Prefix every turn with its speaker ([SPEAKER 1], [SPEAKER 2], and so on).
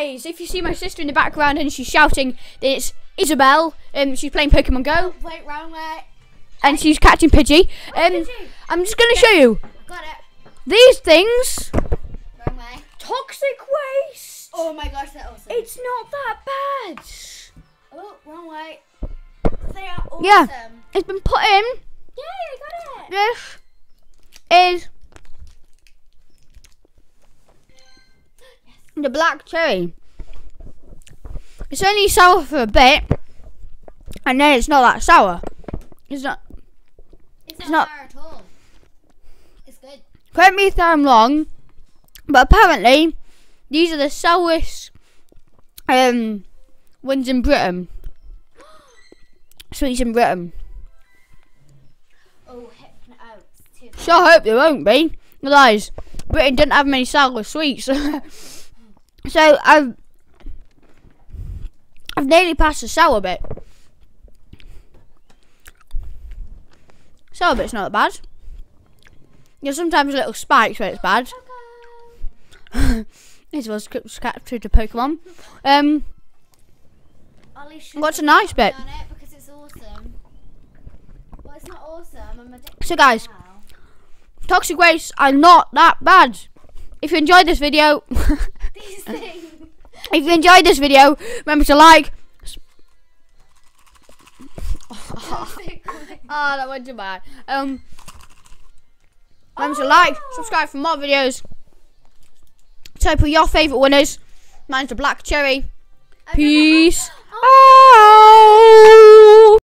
[SPEAKER 1] guys, if you see my sister in the background and she's shouting, then it's Isabel. Um, she's playing Pokemon Go
[SPEAKER 2] Wait, wrong way.
[SPEAKER 1] and she's catching Pidgey. Um. I'm just gonna show you
[SPEAKER 2] Got it.
[SPEAKER 1] these things.
[SPEAKER 2] Wrong way.
[SPEAKER 1] Toxic waste.
[SPEAKER 2] Oh my gosh, they're awesome.
[SPEAKER 1] It's not that bad.
[SPEAKER 2] oh, wrong way. They are awesome.
[SPEAKER 1] Yeah. It's been put in.
[SPEAKER 2] Yay, I got it.
[SPEAKER 1] This is the black cherry. It's only sour for a bit, and then it's not that sour. It's not.
[SPEAKER 2] It's,
[SPEAKER 1] It's
[SPEAKER 2] not, sour at all. It's good.
[SPEAKER 1] Correct me if I'm wrong, but apparently these are the sourest um ones in Britain. Sweets in Britain.
[SPEAKER 2] Oh, hypno. It's too.
[SPEAKER 1] Sure hope they won't be. Guys, Britain doesn't have many sour sweets. so I've I've nearly passed the sour bit. Sour bit's not that bad. Yeah, sometimes little spikes when it's bad. this was captured to Pokemon. Um, What's a nice bit?
[SPEAKER 2] it because it's awesome. Well, awesome.
[SPEAKER 1] So guys-
[SPEAKER 2] now.
[SPEAKER 1] toxic waste are not that bad. If you enjoyed this video,
[SPEAKER 2] These things.
[SPEAKER 1] if you enjoyed this video, remember to like. Oh, that went too bad. Um, remember to like, subscribe for more videos. Type of your favourite winners. Mine's the black cherry.
[SPEAKER 2] I don't know how-
[SPEAKER 1] Peace.
[SPEAKER 2] Oh.
[SPEAKER 1] out.